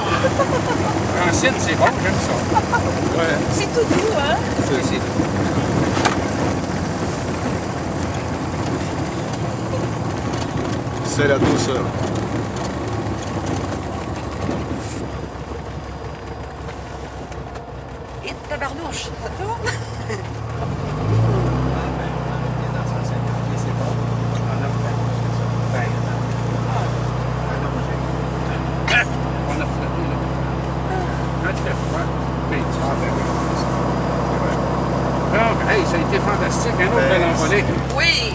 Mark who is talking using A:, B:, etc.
A: Francine, c'est bon, j'aime ça. Ouais.
B: C'est tout doux, hein?
A: C'est- c'est-
C: C'est la douceur.
B: Et tabarnouche, ça tourne?
A: much different. Beats. Ah, ok, hey, c'est été fantastique, un autre bel envolé.
B: Oui!